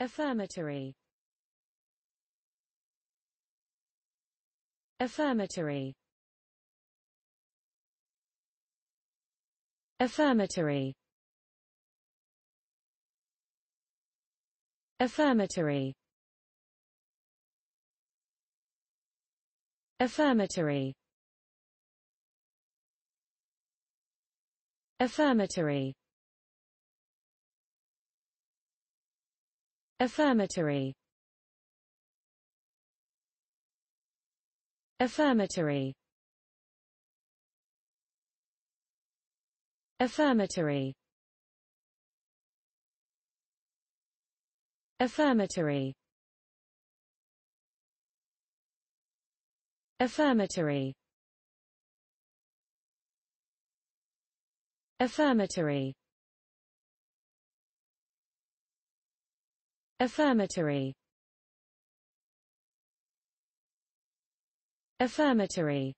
Affirmatory. Affirmatory. Affirmatory. Affirmatory. Affirmatory. Affirmatory. Affirmatory. Affirmatory. Affirmatory. Affirmatory. Affirmatory. Affirmatory. Affirmatory. Affirmatory.